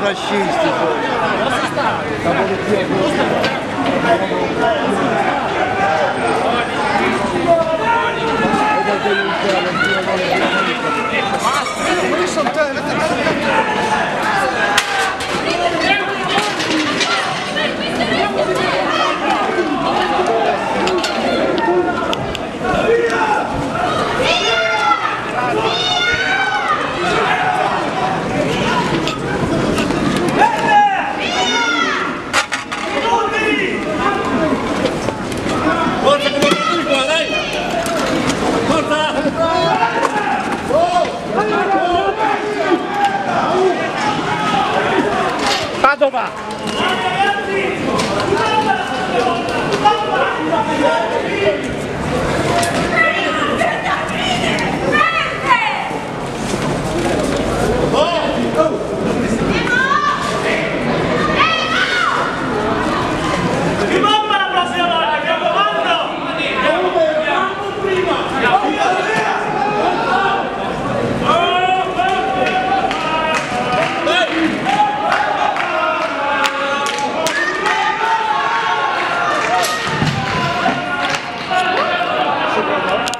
почистить. Там будут Это ты не 言葉。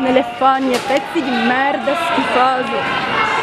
nelle fogne, pezzi di merda schifosi.